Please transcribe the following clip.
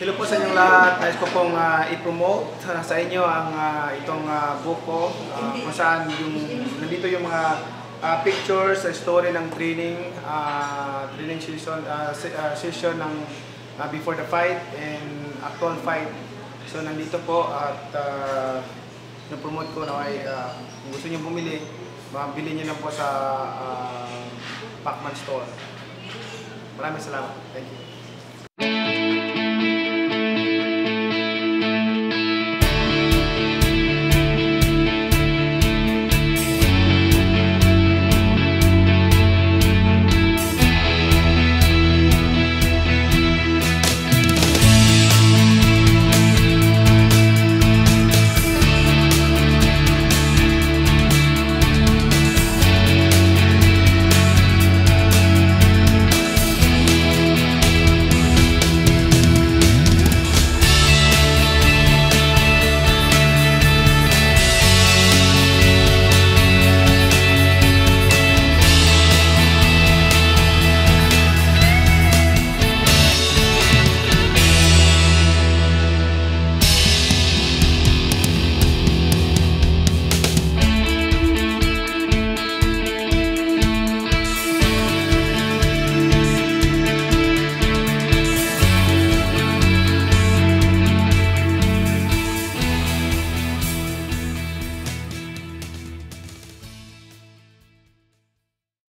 Hello po sa inyong lahat. Nais ko pong ah, i-promote ah, sa inyo ang ah, itong uh, book ko ah, kung saan yung, nandito yung mga ah, pictures, sa story ng training, ah, training session, ah, se- ah, session ng ah, before the fight and actual fight. So nandito po at uh, na-promote ko na ay ah, kung gusto niyo bumili, mabili niyo na po sa ah, Pacman store. Maraming salamat. Thank you.